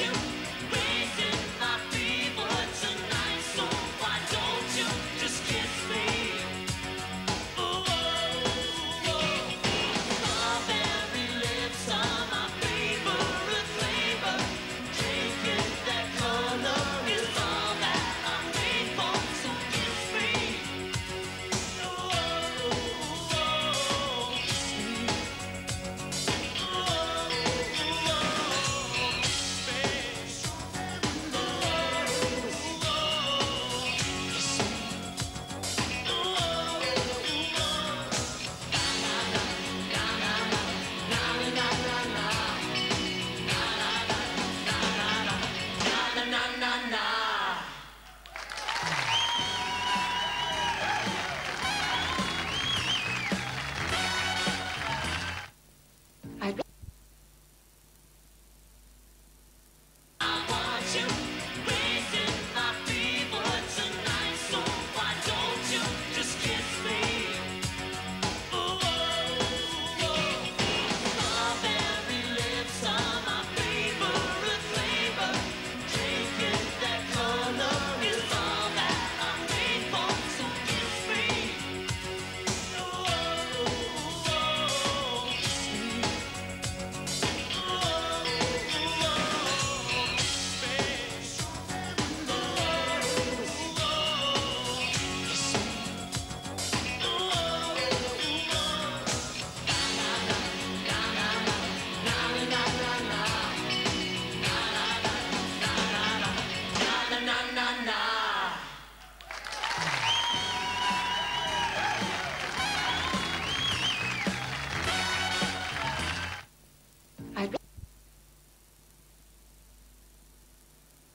you